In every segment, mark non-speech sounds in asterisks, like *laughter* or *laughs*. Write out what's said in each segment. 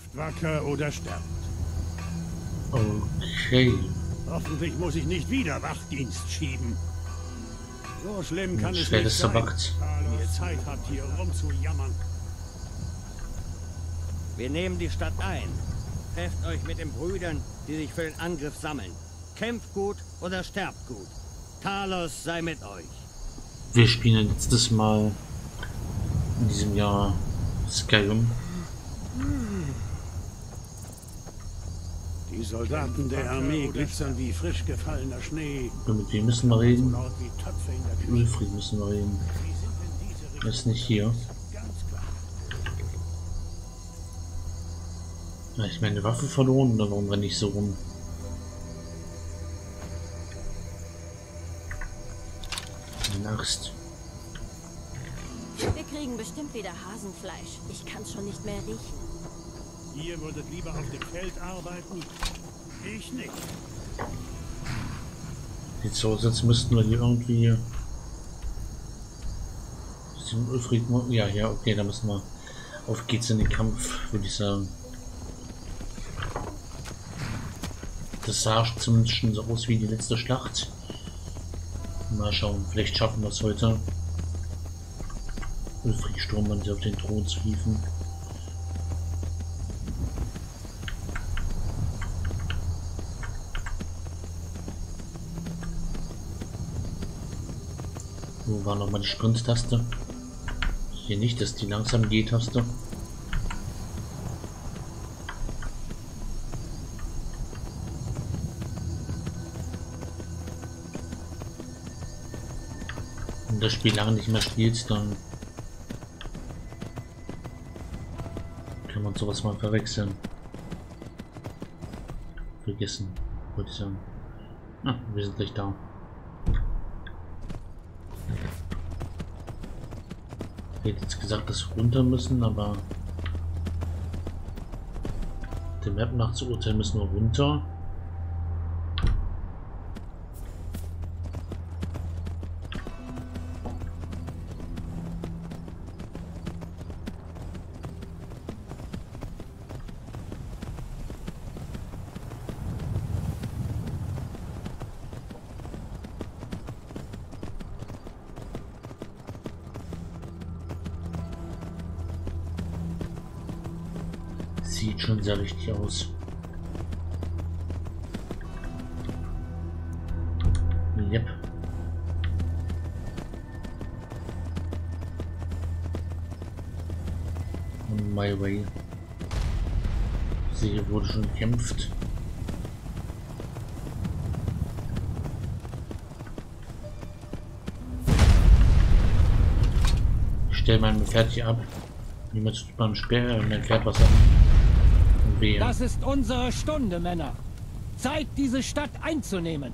Kämpft wacker oder sterbt. Okay. Hoffentlich muss ich nicht wieder Wachdienst schieben. So schlimm kann es nicht sein. verbackt. Wenn ihr Zeit habt, hier rumzujammern. Wir nehmen die Stadt ein. Trefft euch mit den Brüdern, die sich für den Angriff sammeln. Kämpft gut oder sterbt gut. Talos sei mit euch. Wir spielen letztes Mal in diesem Jahr Skyrim. Die Soldaten der Armee glitzern wie frisch gefallener Schnee. Und mit wem müssen wir reden? Küche. Ulfried müssen wir reden. Er ist nicht hier. Ganz klar. Ja, ich meine Waffe verloren oder warum renne ich so rum? Eine Axt. Wir kriegen bestimmt wieder Hasenfleisch. Ich kann's schon nicht mehr riechen. Ihr würdet lieber auf dem Feld arbeiten? Ich nicht. Sieht so müssten wir hier irgendwie... Ulfried... mo- Ja, ja, okay, da müssen wir... Auf geht's in den Kampf, würde ich sagen. Das sah zumindest schon so aus wie die letzte Schlacht. Mal schauen, vielleicht schaffen wir es heute. Ulfried Sturmmann sie auf den Thron zu hieven. Wo war nochmal die Sprint-Taste? Hier nicht, das ist die langsam G-Taste. Wenn das Spiel lange nicht mehr spielt, dann kann man sowas mal verwechseln. Vergessen, würde ich sagen. Ah, wir sind gleich da. Hätte jetzt gesagt, dass wir runter müssen, aber der Map nach zu urteilen müssen wir runter. Sehr richtig aus. Yep. On my way. Sie wurde schon gekämpft. Ich stelle mein Pferd hier ab. Niemand tut beim Speer, äh, mein Pferd was an. Wehe. Das ist unsere Stunde, Männer. Zeit, diese Stadt einzunehmen.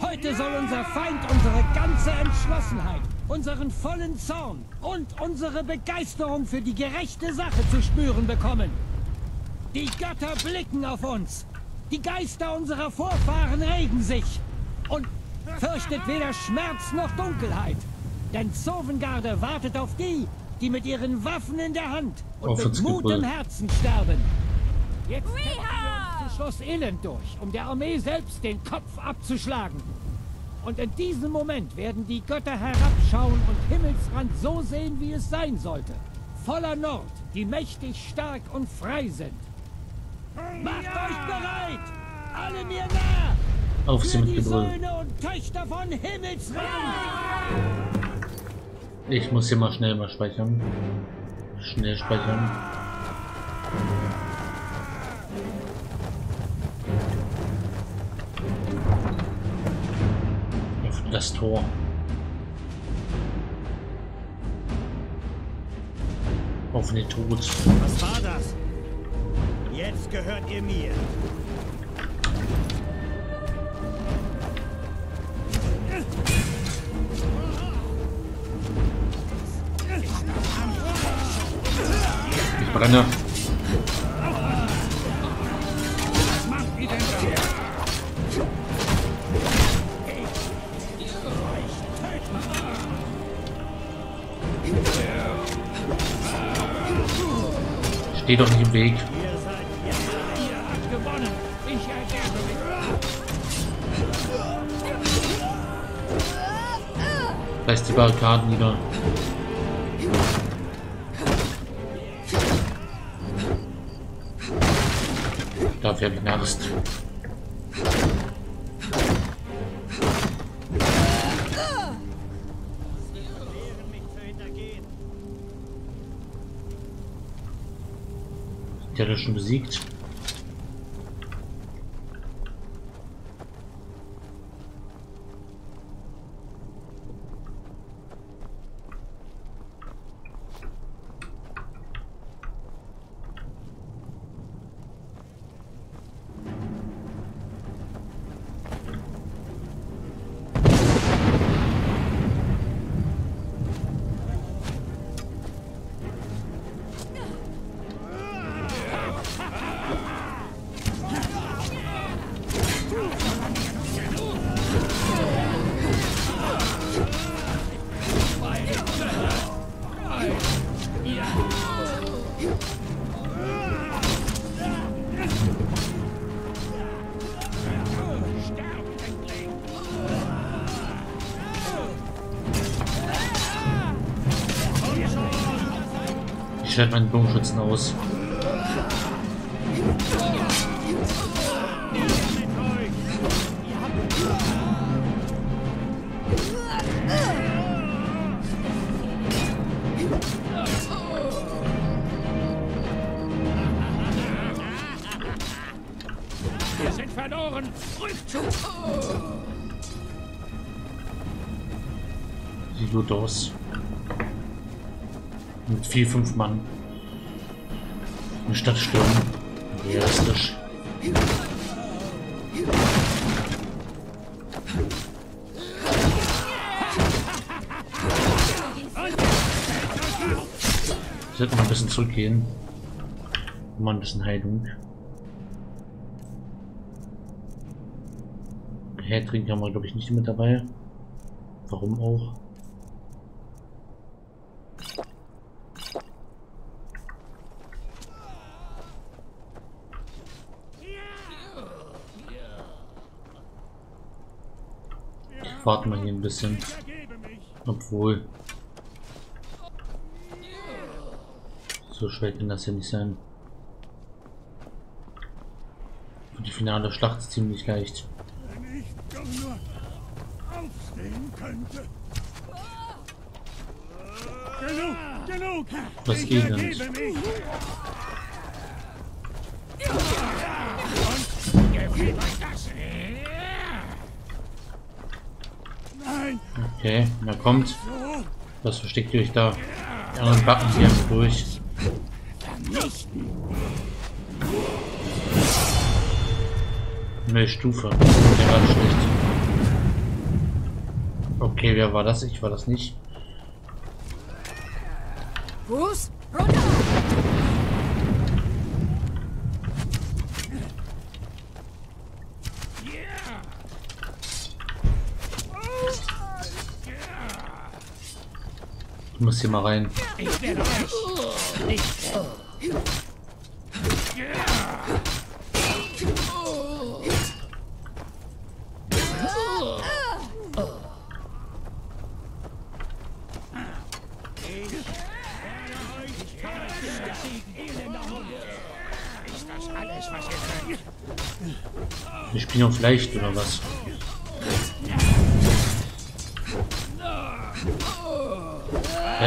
Heute soll unser Feind unsere ganze Entschlossenheit, unseren vollen Zorn und unsere Begeisterung für die gerechte Sache zu spüren bekommen. Die Götter blicken auf uns. Die Geister unserer Vorfahren regen sich. Und fürchtet weder Schmerz noch Dunkelheit. Denn Zovengarde wartet auf die, die mit ihren Waffen in der Hand und Auf mit Mut im Herzen sterben. Jetzt kämpfen wir uns zu Schloss Elend durch, um der Armee selbst den Kopf abzuschlagen. Und in diesem Moment werden die Götter herabschauen und Himmelsrand so sehen, wie es sein sollte. Voller Nord, die mächtig stark und frei sind. Macht euch bereit! Alle mir nah! Auf sie Für mit die Gebrüll. Söhne und Töchter von Himmelsrand! Ich muss hier mal schnell mal speichern. Schnell speichern. Das Tor. Auf den Tod. Was war das? Jetzt gehört ihr mir. Brenne. Steh doch nicht im Weg. Reiß die Barrikaden nieder. Hintergehen. Der er schon besiegt. Schalte meinen Bogenschützen aus. Wir sind verloren. Rückzug. Sieht gut aus. Vier, fünf Mann. Eine Stadt stürmen. Realistisch. Ich sollte mal ein bisschen zurückgehen. Mal ein bisschen Heilung. Herdring haben wir glaube ich nicht mit dabei. Warum auch? Warten wir hier ein bisschen. Obwohl. So schwer kann das ja nicht sein. Für die finale Schlacht ist ziemlich leicht. Wenn ich doch nur aufstehen könnte. Genug, genug! Was geht denn Okay, na kommt. Was versteckt ihr euch da? Die anderen backen sie einfach durch. Neue Stufe. Der war schlecht. Okay, wer war das? Ich war das nicht. Bruce, runter! Ich muss hier mal rein. Ich werde euch nicht retten. Elender Hund. Ist das alles, was ihr könnt? Wir spielen auf leicht oder was?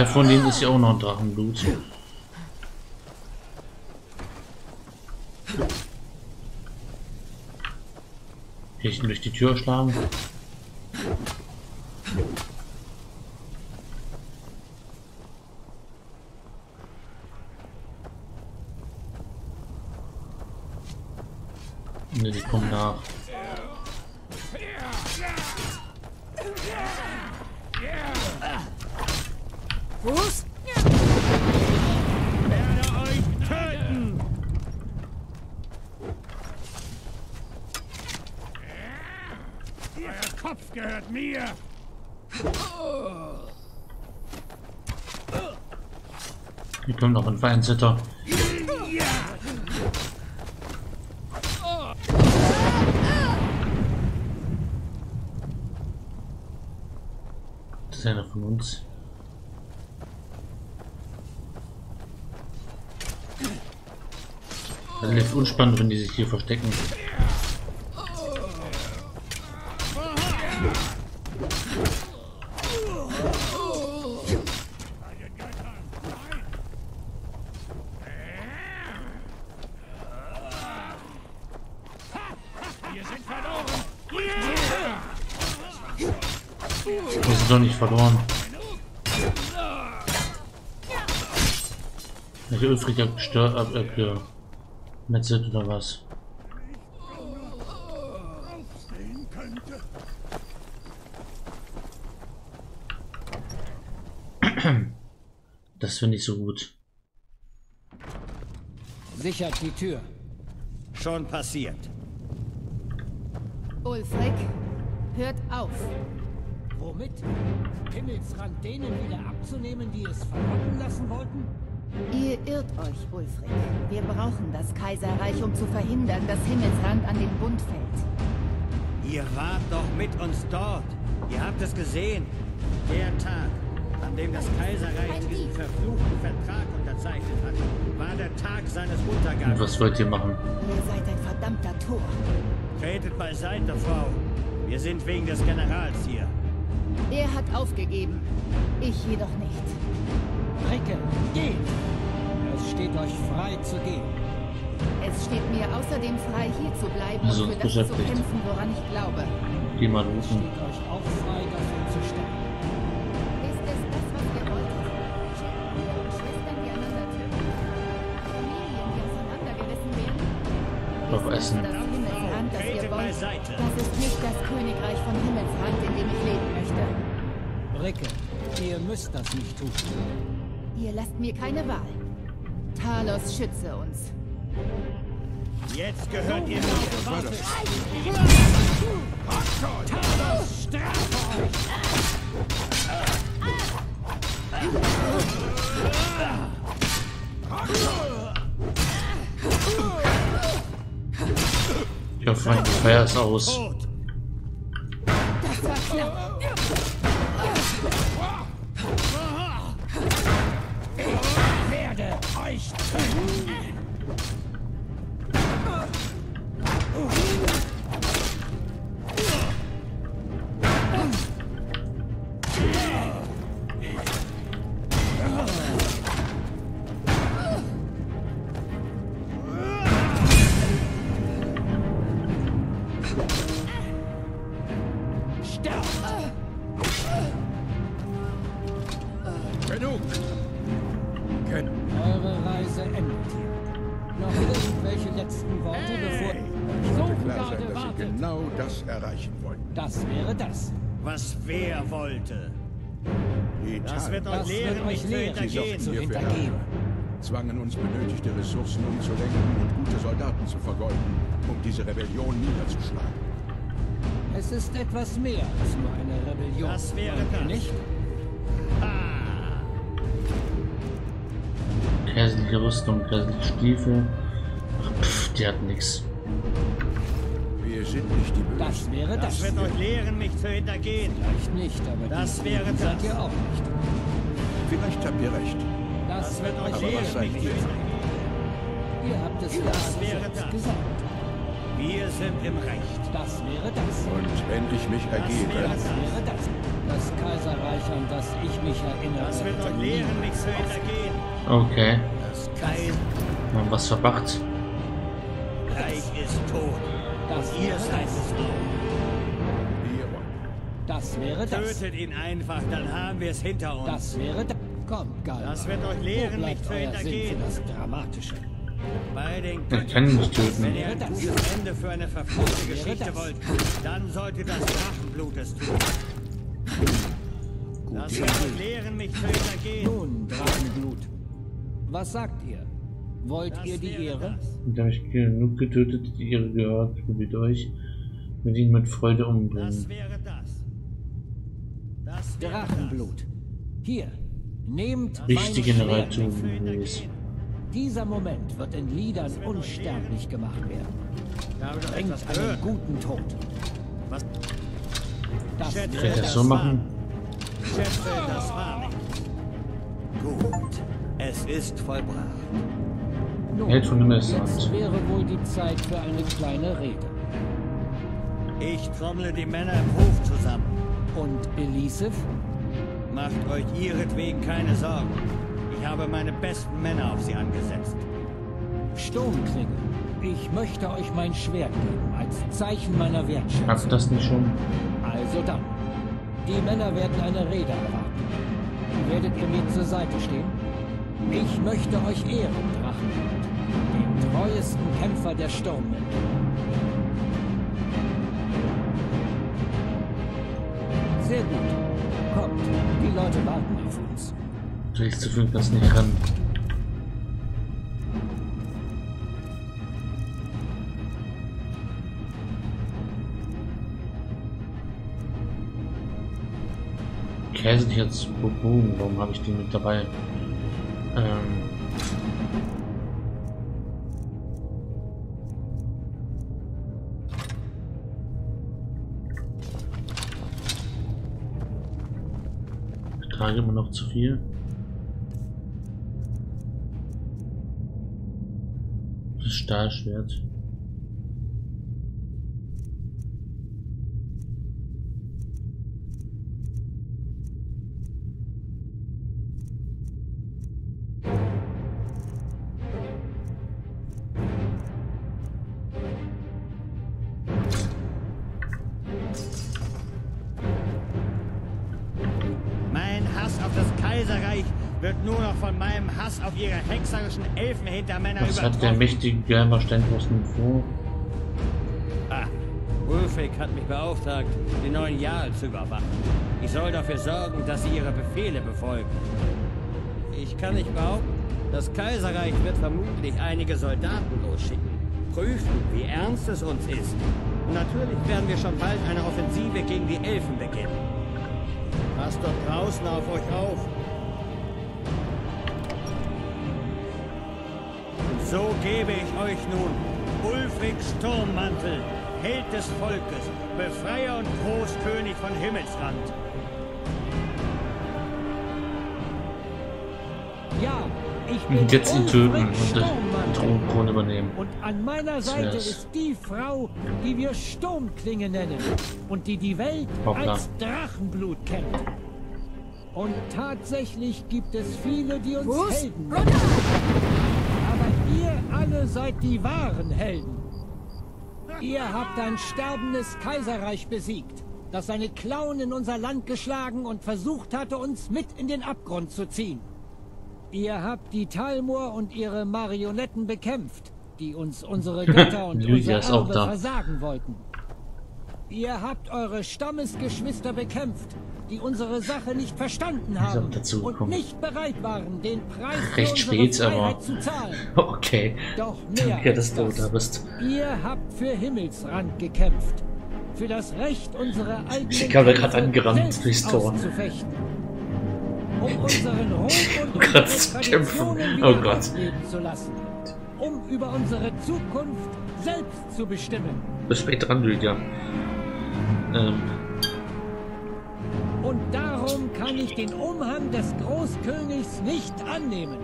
Ja, von denen ist ja auch noch Drachenblut. Kann ich durch die Tür schlagen? Ne, die kommen nach. Bruce, werde euch töten! Euer Kopf gehört mir! Hier kommt noch ein Vereinzelter. ist einer von uns. Relativ unspannend, wenn die sich hier verstecken. Wir sind doch nicht verloren. Welche Ulfried hat gestört, äh, gemetzelt oder was? Das finde ich so gut. Sichert die Tür. Schon passiert. Ulfric, hört auf. Womit? Himmelsrand denen wieder abzunehmen, die es verlocken lassen wollten? Ihr irrt euch, Ulfric. Wir brauchen das Kaiserreich, um zu verhindern, dass Himmelsrand an den Bund fällt. Ihr wart doch mit uns dort. Ihr habt es gesehen. Der Tag, an dem das Kaiserreich diesen verfluchten Vertrag unterzeichnet hat, war der Tag seines Untergangs. was wollt ihr machen? Ihr seid ein verdammter Tor. Tretet beiseite, Frau. Wir sind wegen des Generals hier. Er hat aufgegeben. Ich jedoch nicht. Ricke, geht! Es steht euch frei zu gehen. Es steht mir außerdem frei, hier zu bleiben Also und für das zu kämpfen, woran ich glaube. Geh mal Es rufen. steht euch auch frei, dafür zu sterben. Ist es das, was ihr wolltet? Brüder und Schwestern, die einander töten? Familien, die auseinandergerissen werden? Auf Ist Essen. Das Himmelsrand, das ihr Tretet wollt, beiseite. das ist nicht das Königreich von Himmelsrand, in dem ich leben möchte. Ricke, ihr müsst das nicht tun. Ihr lasst mir keine Wahl. Talos schütze uns. Jetzt gehört ihr mir. Talos, strafe euch! Die Feier ist aus. Wollte. Die Das wird euch lehren, mich zu hintergehen. zu hintergehen. zwangen uns benötigte Ressourcen umzulenken und gute Soldaten zu vergeuden, um diese Rebellion niederzuschlagen. Es ist etwas mehr als nur eine Rebellion. Das wäre das. nicht? Ah, Kaiserliche Rüstung, kaiserliche Stiefel. Ach, pff, die hat nix. Sind nicht die Bösen. Das wäre das. das wird euch lehren, mich zu hintergehen. Vielleicht nicht, aber Das wäre Guten seid das. ihr auch nicht. Vielleicht habt ihr recht. Das, Das wird euch Aber lehren, mich zu ihr? hintergehen. Ihr habt es Das wäre das. gesagt. Wir sind im Recht. Das wäre das. Und wenn ich mich ergebe, Das wäre das. Das Kaiserreich, an das ich mich erinnere. Das wird euch lehren, mich zu hintergehen. Okay. Das Kaiserreich Wir haben was verbracht. ist tot. Das Ihr wäre seid das. wir wäre das. Tötet ihn einfach, dann haben wir es hinter uns. Das wäre das. Kommt, Galva. Das wird euch lehren, mich bleibt zu hintergehen. das Dramatische. Bei den kann ihn nicht töten. Wenn ihr ein gutes Ende für eine verfluchte Geschichte das. wollt, dann solltet das Drachenblut es tun. Das wird euch lehren, mich zu hintergehen. Nun, Drachenblut. Was sagt ihr? Wollt Das ihr die Ehre? das. Und da habe ich genug getötet, die ihre gehört, mit euch. Will ihn mit Freude Das umbringen. wäre das. Das wäre Drachenblut. Hier, nehmt das. Louis. hintergehen. Dieser Moment wird in Liedern unsterblich gemacht werden. Bringt einen guten Tod. Was? Das Schätze, ich das das. so machen? schätze, das war nicht. Gut, es ist vollbracht. Held von Himmelsrand. jetzt wäre wohl die Zeit für eine kleine Rede. Ich trommle die Männer im Hof zusammen. Und Elisif? Macht euch ihretwegen keine Sorgen. Ich habe meine besten Männer auf sie angesetzt. Sturmklinge. Ich möchte euch mein Schwert geben, als Zeichen meiner Wertschätzung. Habt das nicht schon? Also dann. Die Männer werden eine Rede erwarten. Werdet ihr mir zur Seite stehen? Ich möchte euch ehren, treuesten Kämpfer der Sturmwind. Sehr gut. Kommt, die Leute warten auf uns. Vielleicht zu viel das nicht ran. Käse jetzt Boom, warum habe ich den mit dabei? Ähm. Ich trage immer noch zu viel. Das Stahlschwert. Was hat der mächtige Gerber Steinbruch nun vor? Ah, Ulfric hat mich beauftragt, den neuen Jarl zu überwachen. Ich soll dafür sorgen, dass sie ihre Befehle befolgen. Ich kann nicht behaupten, das Kaiserreich wird vermutlich einige Soldaten losschicken. Prüfen, wie ernst es uns ist. Und natürlich werden wir schon bald eine Offensive gegen die Elfen beginnen. Passt doch draußen auf euch auf. So gebe ich euch nun Ulfric Sturmmantel, Held des Volkes, Befreier und Großkönig von Himmelsrand. Ja, ich bin Und jetzt ihn töten und. Thronkrone übernehmen. Und an meiner Seite wär's. ist die Frau, die wir Sturmklinge nennen und die die Welt Hoppla. als Drachenblut kennt. Und tatsächlich gibt es viele, die uns Bruce, Helden runter! nennen. Alle seid die wahren Helden. Ihr habt ein sterbendes Kaiserreich besiegt, das seine Klauen in unser Land geschlagen und versucht hatte, uns mit in den Abgrund zu ziehen. Ihr habt die Talmor und ihre Marionetten bekämpft, die uns unsere *laughs* Götter und unser Erbe versagen wollten. Ihr habt eure Stammesgeschwister bekämpft, die unsere Sache nicht verstanden haben und nicht bereit waren, den Preis Recht spät, aber- Freiheit zu zahlen. Okay. Doch mehr Danke, dass du da bist. Ihr habt für Himmelsrand gekämpft. Für das Recht, unsere eigenen Ich grad Kämpfe angerannt durchs Tor. Um *laughs* unseren Ruhm und unsere. Traditionen Oh Gott. zu lassen. Um über unsere Zukunft selbst zu bestimmen. Bis spät dran, Lydia. Ähm, Und darum kann ich den Umhang des Großkönigs nicht annehmen.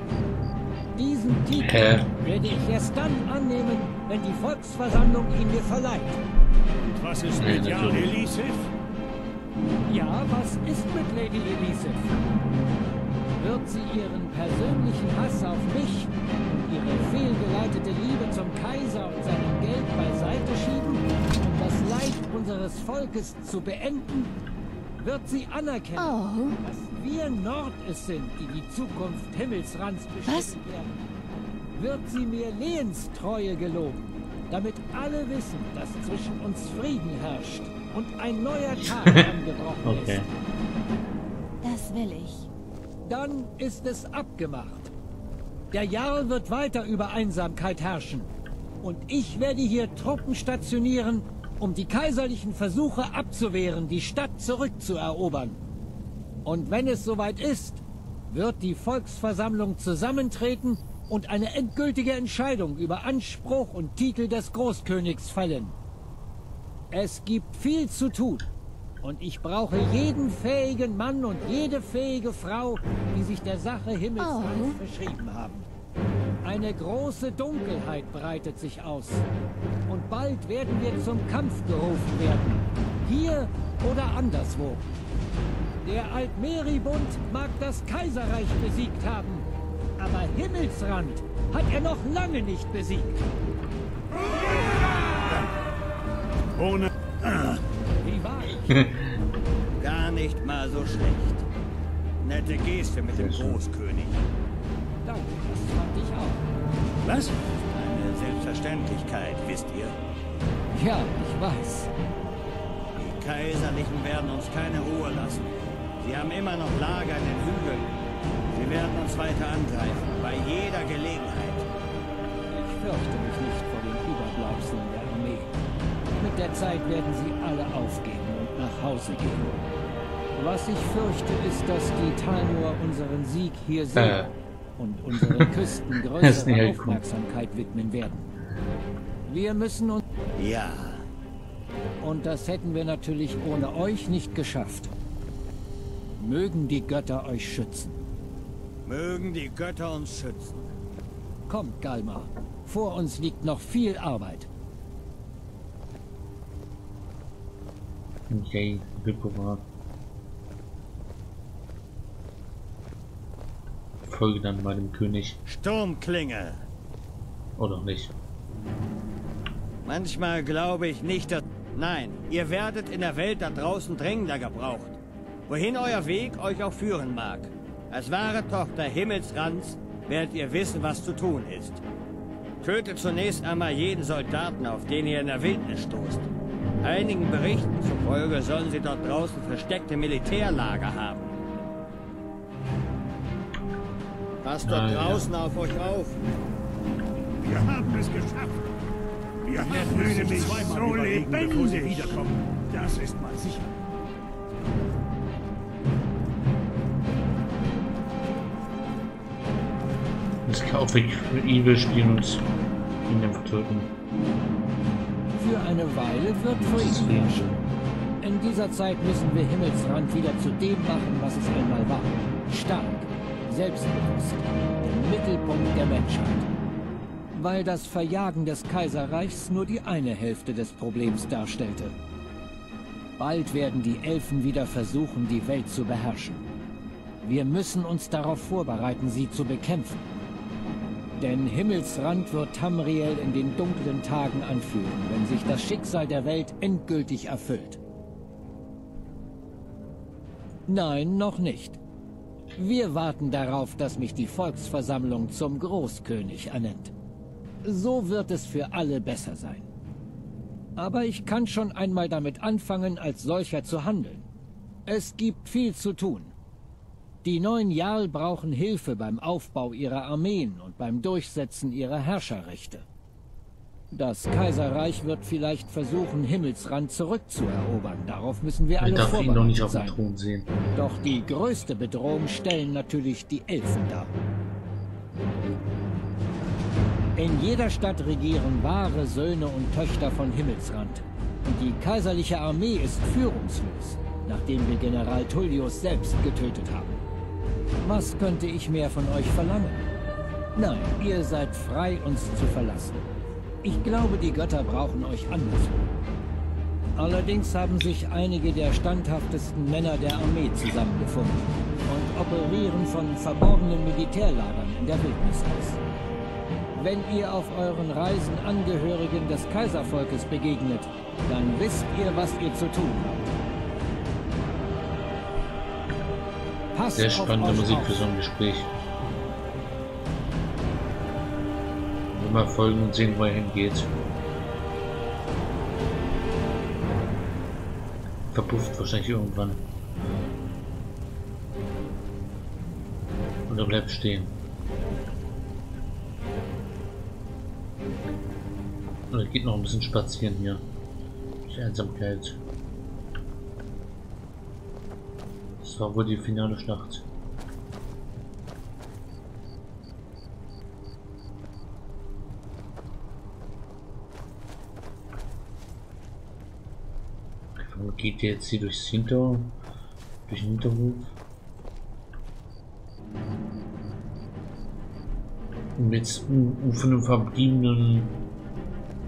Diesen Titel Hä? werde ich erst dann annehmen, wenn die Volksversammlung ihn mir verleiht. Und was ist Nee, mit Jan. Elisif? Ja, was ist mit Lady Elisif? Wird sie ihren persönlichen Hass auf mich unseres Volkes zu beenden? Wird sie anerkennen, Oh, dass wir Nord es sind, die die Zukunft Himmelsrands bestimmen Was? werden? Wird sie mir Lehenstreue geloben, damit alle wissen, dass zwischen uns Frieden herrscht und ein neuer Tag *laughs* angebrochen okay. ist? das will ich. Dann ist es abgemacht. Der Jarl wird weiter über Einsamkeit herrschen. Und ich werde hier Truppen stationieren, um die kaiserlichen Versuche abzuwehren, die Stadt zurückzuerobern. Und wenn es soweit ist, wird die Volksversammlung zusammentreten und eine endgültige Entscheidung über Anspruch und Titel des Großkönigs fällen. Es gibt viel zu tun. Und ich brauche jeden fähigen Mann und jede fähige Frau, die sich der Sache Himmelsreich Oh. verschrieben haben. Eine große Dunkelheit breitet sich aus. Und bald werden wir zum Kampf gerufen werden. Hier oder anderswo. Der Altmeribund mag das Kaiserreich besiegt haben. Aber Himmelsrand hat er noch lange nicht besiegt. Ohne... Wie war ich? Gar nicht mal so schlecht. Nette Geste mit dem. Großkönig. Danke, das fand ich auch. Was? Eine Selbstverständlichkeit, wisst ihr. Ja, ich weiß. Die Kaiserlichen werden uns keine Ruhe lassen. Sie haben immer noch Lager in den Hügeln. Sie werden uns weiter angreifen, bei jeder Gelegenheit. Ich fürchte mich nicht vor den Überbleibseln der Armee. Mit der Zeit werden sie alle aufgeben und nach Hause gehen. Was ich fürchte, ist, dass die Talmor unseren Sieg hier sehen Äh. Und unseren *laughs* Küsten größere. Aufmerksamkeit widmen werden. Wir müssen uns... Ja, Und das hätten wir natürlich ohne euch nicht geschafft. Mögen die Götter euch schützen. mögen die Götter uns schützen. Kommt, Galmar. Vor uns liegt noch viel Arbeit. Okay, Ripova. Folge dann mal dem König. Sturmklinge. Oder nicht. Manchmal glaube ich nicht, dass... Nein, ihr werdet in der Welt da draußen drängender gebraucht. Wohin euer Weg euch auch führen mag. Als wahre Tochter Himmelsrands werdet ihr wissen, was zu tun ist. Tötet zunächst einmal jeden Soldaten, auf den ihr in der Wildnis stoßt. Einigen Berichten zufolge sollen sie dort draußen versteckte Militärlager haben. Passt dort Ah, ja. draußen auf euch auf. Wir haben es geschafft. Wir fühle mich so lebendig. Wiederkommen. Das ist mal sicher. Das kaufe ich für Evil spielen und ihn einfach töten. Für eine Weile wird Frieden herrschen. In dieser Zeit müssen wir Himmelsrand wieder zu dem machen, was es einmal war. Stark, selbstbewusst, der Mittelpunkt der Menschheit. Weil das Verjagen des Kaiserreichs nur die eine Hälfte des Problems darstellte. Bald werden die Elfen wieder versuchen, die Welt zu beherrschen. Wir müssen uns darauf vorbereiten, sie zu bekämpfen. Denn Himmelsrand wird Tamriel in den dunklen Tagen anführen, wenn sich das Schicksal der Welt endgültig erfüllt. Nein, noch nicht. Wir warten darauf, dass mich die Volksversammlung zum Großkönig ernennt. So wird es für alle besser sein. Aber ich kann schon einmal damit anfangen, als solcher zu handeln. Es gibt viel zu tun. Die neuen Jarl brauchen Hilfe beim Aufbau ihrer Armeen und beim Durchsetzen ihrer Herrscherrechte. Das Kaiserreich wird vielleicht versuchen, Himmelsrand zurückzuerobern. Darauf müssen wir Ich alle darf ihn noch nicht vorbereitet auf dem sein. Thron sehen. Doch die größte Bedrohung stellen natürlich die Elfen dar. In jeder Stadt regieren wahre Söhne und Töchter von Himmelsrand. Und die kaiserliche Armee ist führungslos, nachdem wir General Tullius selbst getötet haben. Was könnte ich mehr von euch verlangen? Nein, ihr seid frei, uns zu verlassen. Ich glaube, die Götter brauchen euch anderswo. Allerdings haben sich einige der standhaftesten Männer der Armee zusammengefunden und operieren von verborgenen Militärlagern in der Wildnis aus. Wenn ihr auf euren Reisen Angehörigen des Kaiservolkes begegnet, dann wisst ihr, was ihr zu tun habt. Passt Sehr spannende Musik auf. für so ein Gespräch. Mal folgen und sehen, wo er hingeht. Verpufft wahrscheinlich irgendwann. Oder bleibt stehen. Oder geht noch ein bisschen spazieren hier. Die Einsamkeit. Das war wohl die finale Schlacht. Wo geht der jetzt hier durchs Hinter... durch den Hinterhof? Und jetzt von einem verbliebenen...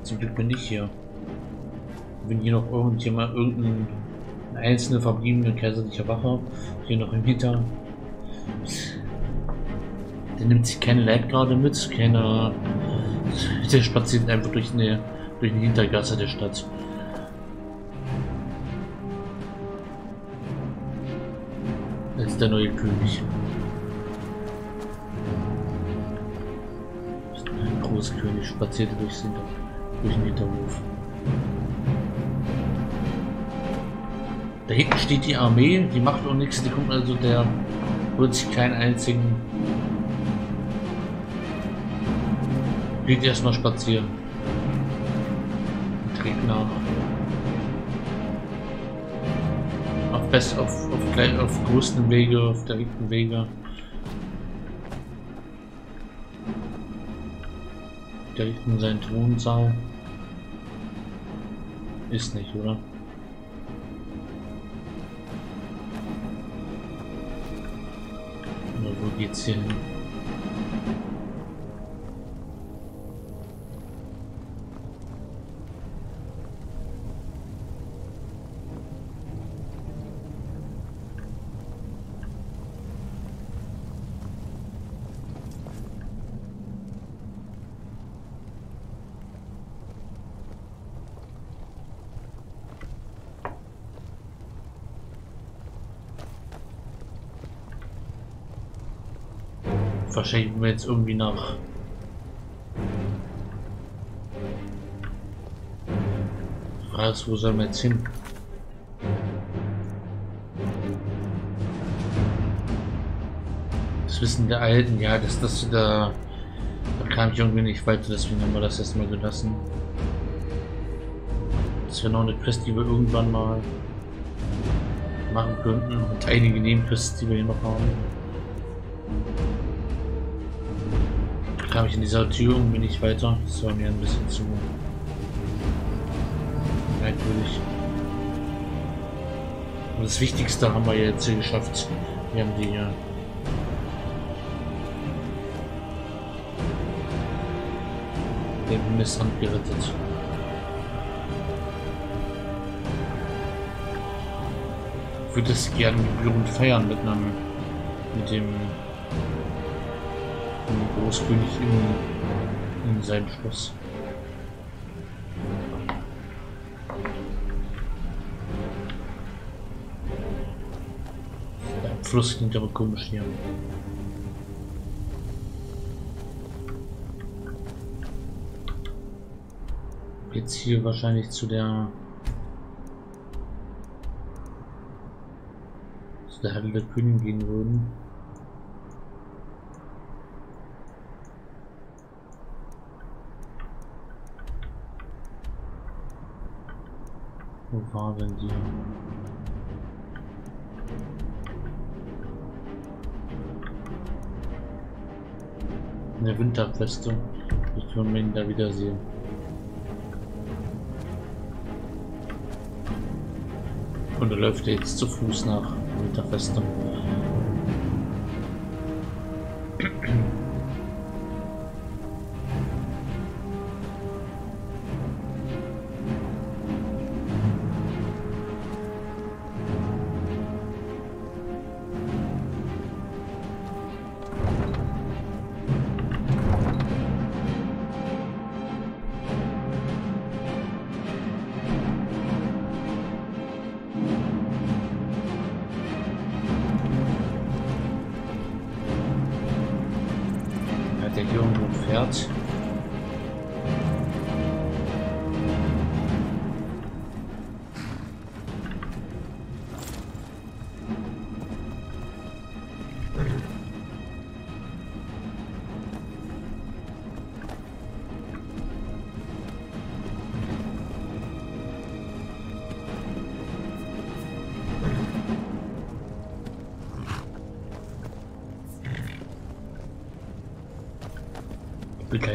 Zum Glück bin ich hier. Wenn hier noch irgendjemand, irgendein einzelne verbliebene kaiserliche Wache hier noch im Hinter. Der nimmt sich keine Leibgarde mit, keine. Der spaziert einfach durch eine durch die Hintergasse der Stadt. Als der neue König. Ein Großkönig spaziert durchs Hinter, durch den Hinterhof. Da hinten steht die Armee, die macht auch nichts, die kommt also, der wird sich keinen einzigen. Geht erstmal spazieren. Trägt nach. Best auf, auf, auf größten Wege, auf direkten Wege. Direkt in seinen Thronsaal. Ist nicht, oder? Oder wo geht's hier hin? Wahrscheinlich wir jetzt irgendwie nach Frage wo sollen wir jetzt hin? Das Wissen der Alten, ja, dass das da, da kam ich irgendwie nicht weiter, deswegen haben wir das erstmal gelassen. Das wäre noch eine Quest, die wir irgendwann mal machen könnten und einige Nebenquests, die wir hier noch haben. Kam ich in dieser Tür irgendwie nicht weiter. Das war mir ein bisschen zu merkwürdig. Und das Wichtigste haben wir jetzt hier geschafft. Wir haben die ja den Missstand gerettet. Ich würde es gerne gebührend feiern mit einem mit dem Großkönig in, in seinem Schloss. Der Fluss klingt aber komisch hier. Jetzt hier wahrscheinlich zu der zu der Halle der Königin gehen würden. Wo waren die? Eine Winterfeste. Ich will ihn da wieder sehen. Und er läuft jetzt zu Fuß nach Winterfeste.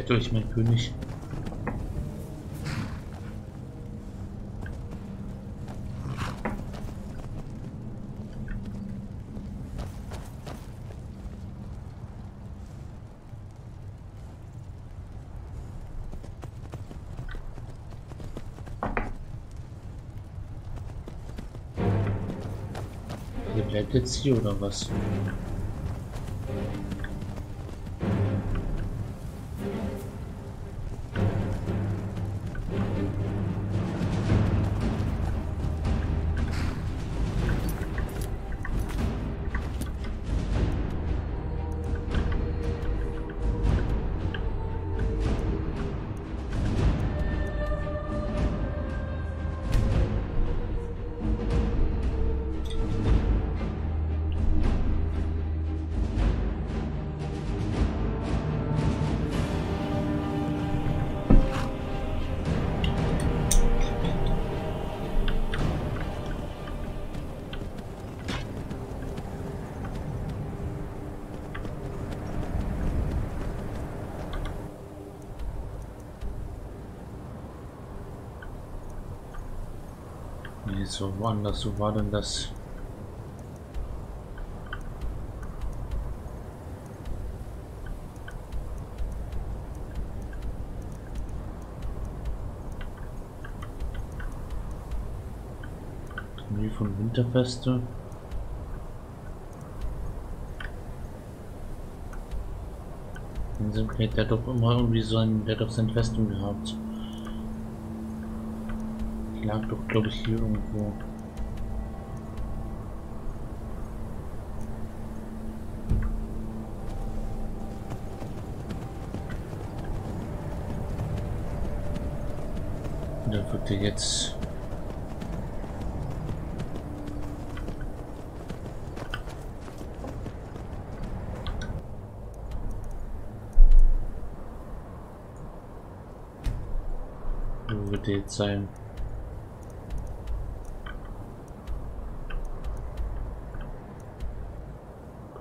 Seid euch mein König. Ihr bleibt jetzt hier oder was? Nee, so woanders, so war denn das? Menü von Winterfeste. Der hat doch immer irgendwie so ein, der hat doch seine Festung gehabt. Lag doch, glaube ich, hier irgendwo. Da wird er jetzt jetzt sein?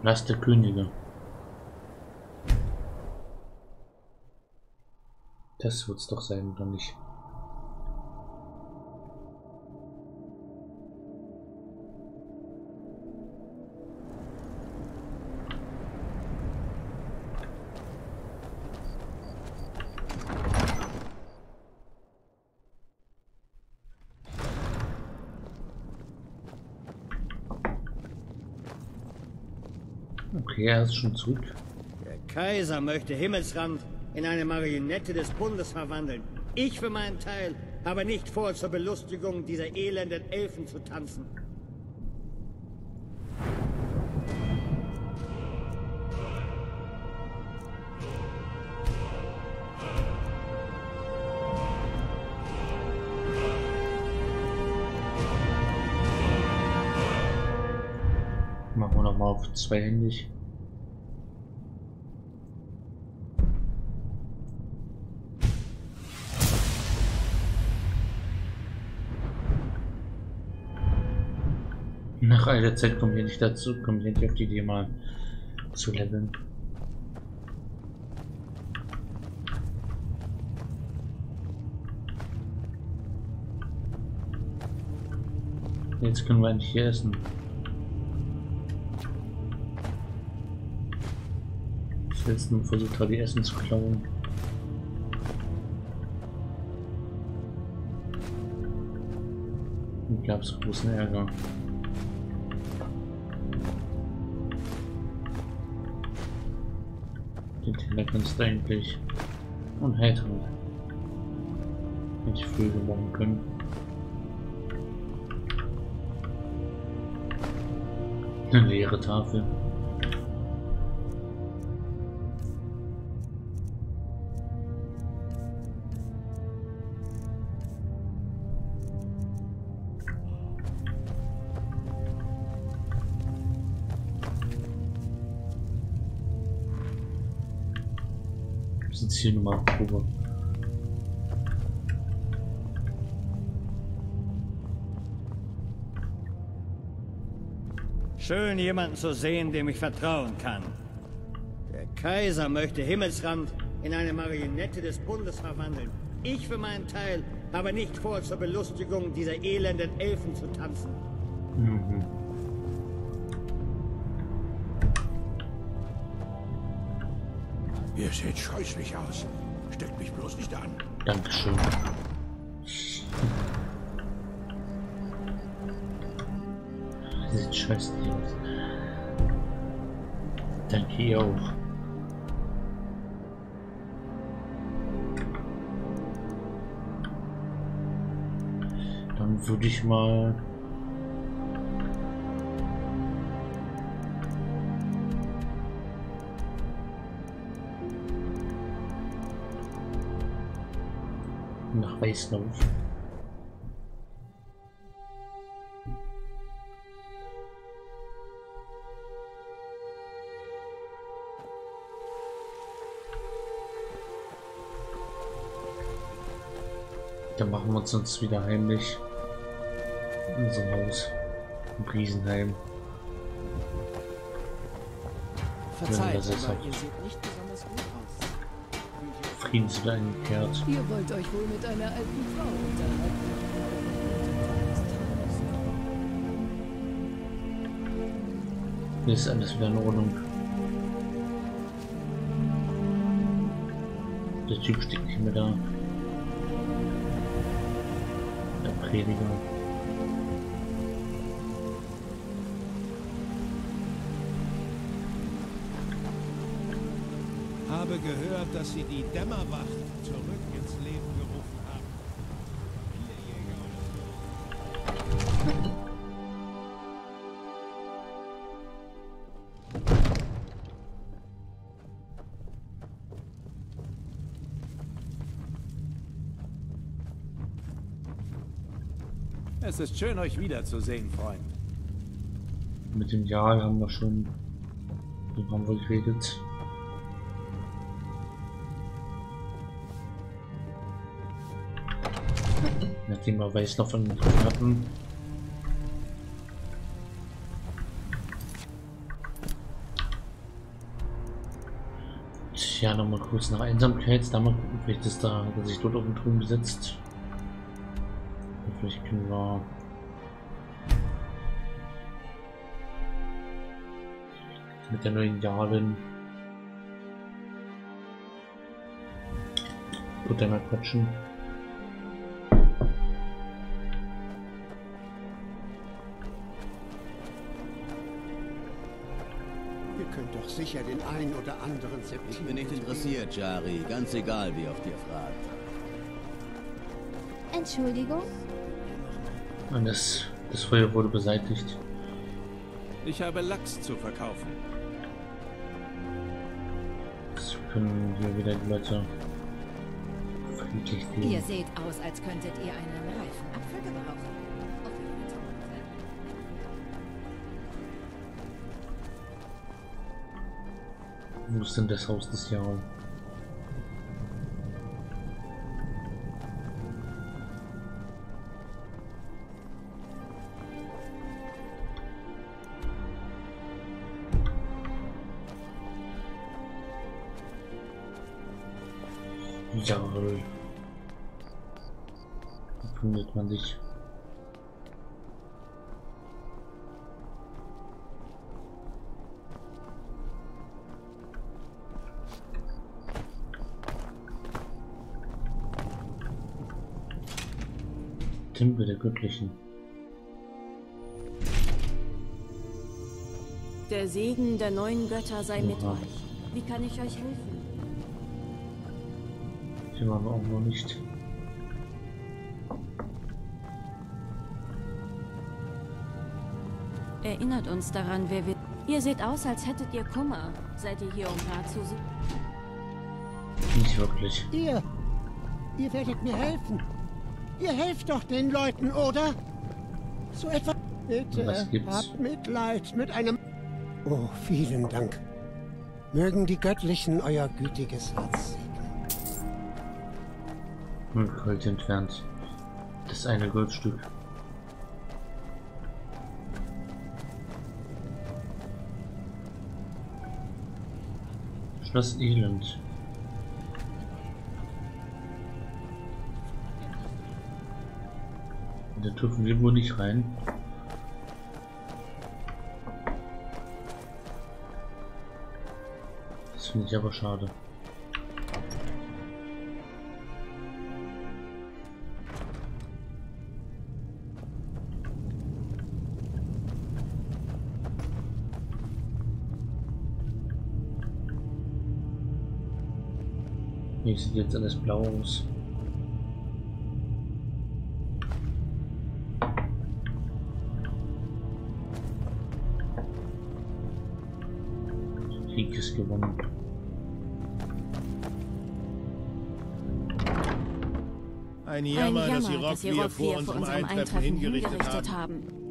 Palast der Könige. Das wird's doch sein, oder nicht? Er ist schon zurück. Der Kaiser möchte Himmelsrand in eine Marionette des Bundes verwandeln. Ich für meinen Teil habe nicht vor, zur Belustigung dieser elenden Elfen zu tanzen. Machen wir nochmal auf zweihändig. Nach der Zeit kommen wir nicht dazu, kommen wir nicht auf die Idee mal zu leveln. Jetzt können wir eigentlich hier essen. Ich jetzt nur versucht habe, die Essen zu klauen. Und gab es großen Ärger. Den Teller kannst du eigentlich unheitern. Hätte ich früh gewonnen können. Eine leere Tafel. Sind Zielnummerprobe. Schön, jemanden zu sehen, dem ich vertrauen kann. Der Kaiser möchte Himmelsrand in eine Marionette des Bundes verwandeln. Ich für meinen Teil habe nicht vor, zur Belustigung dieser elenden Elfen zu tanzen. Mhm. Ihr seht scheußlich aus. Steckt mich bloß nicht an. Dankeschön. Sieht Scheiß Dias. Danke ihr auch. Dann würde ich mal nach Weißlauf. Dann machen wir uns uns wieder heimlich in unser Haus in Riesenheim. Verzeiht, aber ihr seht nicht aus. Frieden ist wieder eingekehrt. Ihr wollt euch wohl mit einer alten Frau unterhalten. Hier ist alles wieder in Ordnung. Der Typ steht nicht mehr da. Der Prediger. Gehört, dass Sie die Dämmerwacht zurück ins Leben gerufen haben. Es ist schön, euch wiederzusehen, Freund. Mit dem Jahr haben wir schon. So haben wir geredet. Nachdem wir Weißlauf angegriffen hatten. Tja, nochmal kurz nach Einsamkeit. Da mal gucken, vielleicht ist da, dass sich dort auf dem Thron besetzt. Und vielleicht können wir mit der neuen Jahren gut einmal quatschen. Sicher den einen oder anderen Septim. Ich bin nicht interessiert, Jari. Ganz egal, wie auf dir fragt. Entschuldigung? Und das, das Feuer wurde beseitigt. Ich habe Lachs zu verkaufen. Jetzt können hier wieder die Leute friedlich Ihr leben. seht aus, als könntet ihr einen reifen Apfel gebrauchen. Wo ist das Haus des Jahres? Ja, Wo findet man sich? Tempel der Göttlichen. Der Segen der neuen Götter sei mit Oha. euch. Wie kann ich euch helfen? Hier waren wir auch noch nicht. Erinnert uns daran, wer wir... Ihr seht aus, als hättet ihr Kummer. Seid ihr hier, um Rat zu suchen? Nicht wirklich. Ihr, ihr werdet mir helfen. Ihr helft doch den Leuten, oder? So etwa. Bitte, Was gibt's? habt Mitleid mit einem. Oh, vielen Dank. Mögen die Göttlichen euer gütiges Herz segnen. Null Gold entfernt. Das eine Goldstück. Schloss Elend. Da dürfen wir wohl nicht rein. Das finde ich aber schade. Hier sieht jetzt alles blau aus. Gewonnen. Ein Ein Jammer, dass die Jammer, dass Rockwier vor vor unserem unserem Eintreffen Eintreffen hingerichtet hingerichtet haben. haben.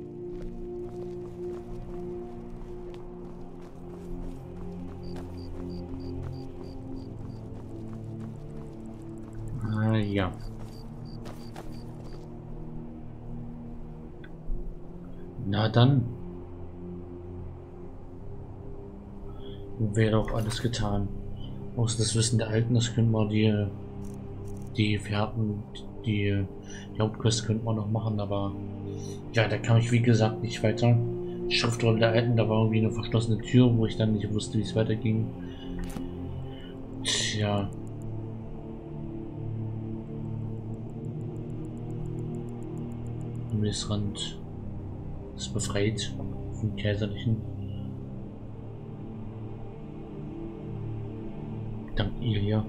Wäre doch alles getan. Außer das Wissen der Alten, das können wir die, die Fährten, die, die Hauptquest könnten wir noch machen, aber ja, da kam ich wie gesagt nicht weiter. Schriftrolle der Alten, da war irgendwie eine verschlossene Tür, wo ich dann nicht wusste, wie es weiterging. Tja. Himmelsrand ist befreit vom Kaiserlichen. Dank Ilia.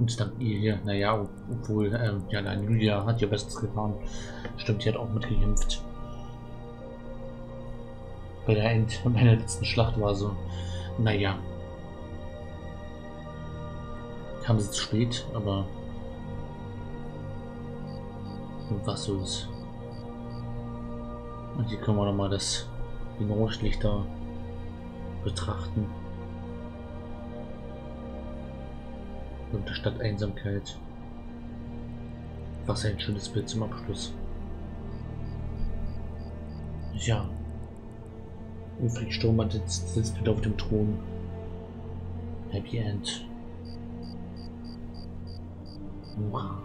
Und dank Ilia, naja, obwohl, ähm, ja, nein, Julia hat ihr Bestes getan. Stimmt, die hat auch mitgekämpft. Bei der End, bei der letzten Schlacht war so, naja. Kam sie zu spät, aber was so ist. Und hier können wir nochmal das die Nordlichter betrachten. Und der Stadt Einsamkeit. Was ein schönes Bild zum Abschluss. Ja. Ulfric Sturmmann sitzt, sitzt wieder auf dem Thron. Happy End. Hurra.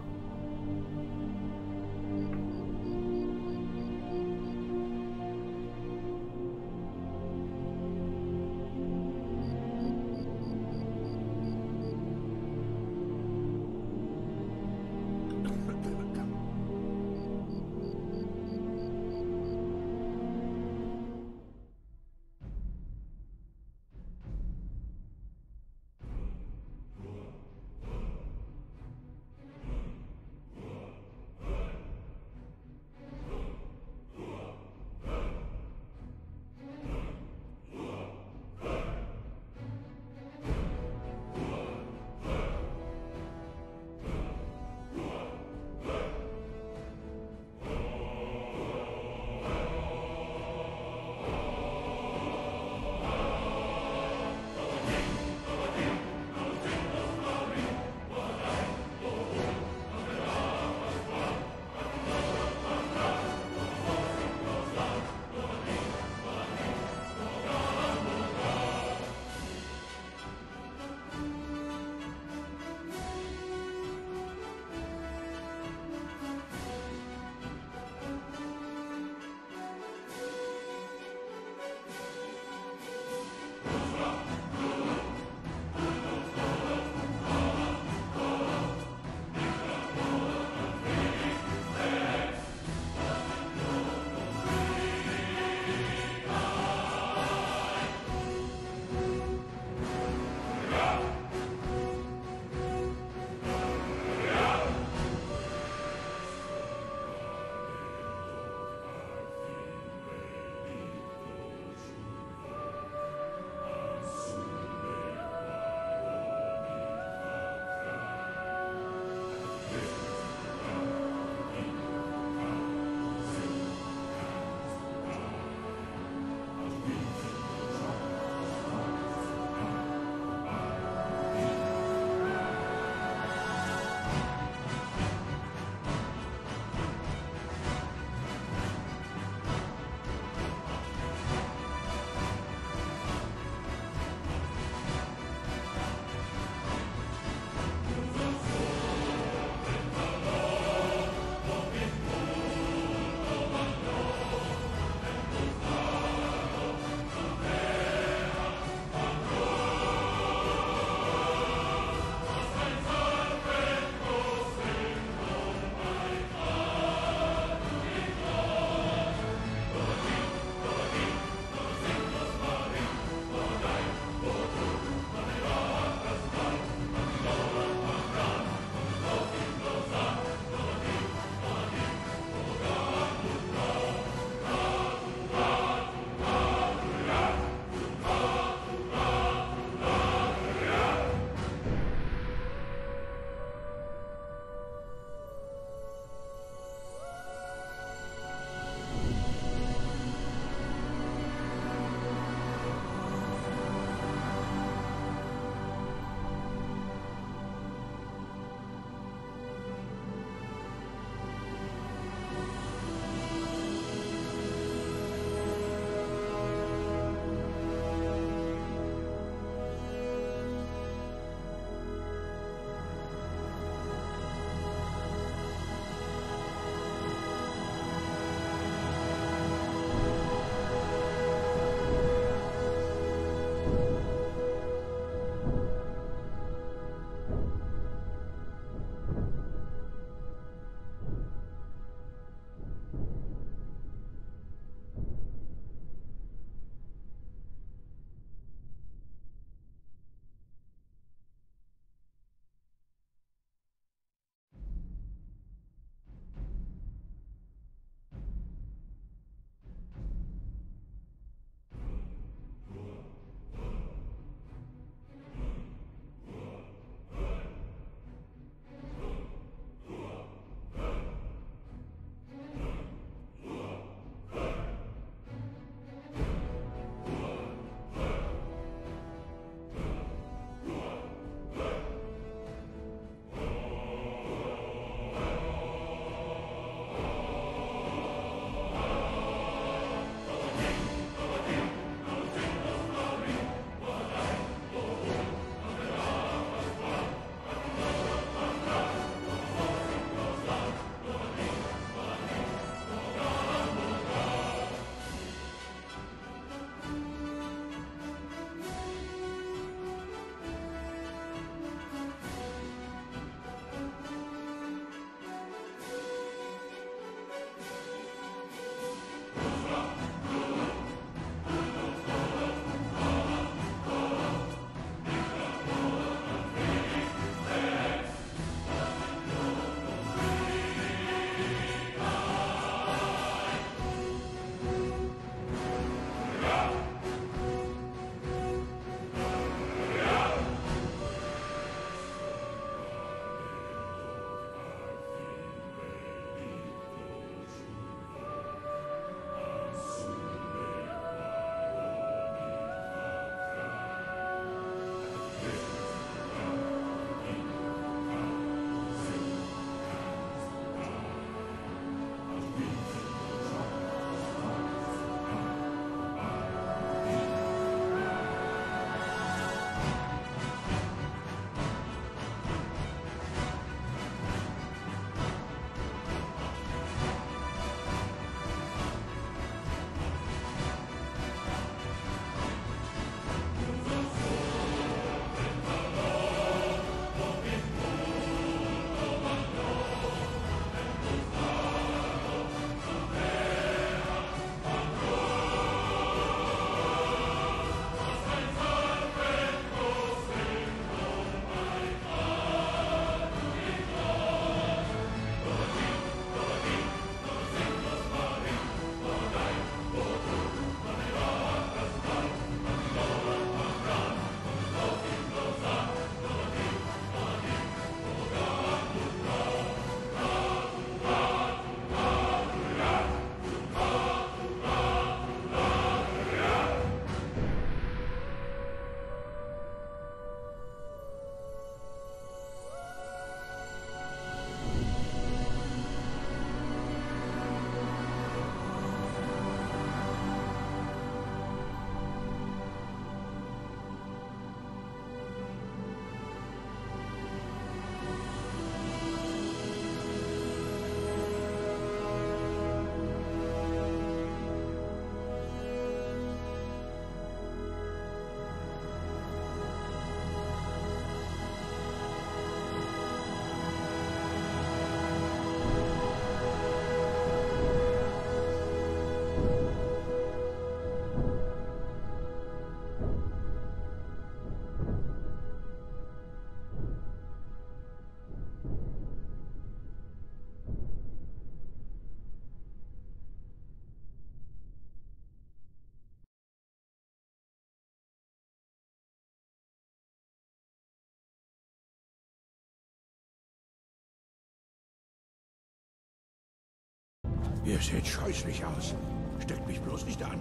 Ihr seht scheußlich aus. Steckt mich bloß nicht an.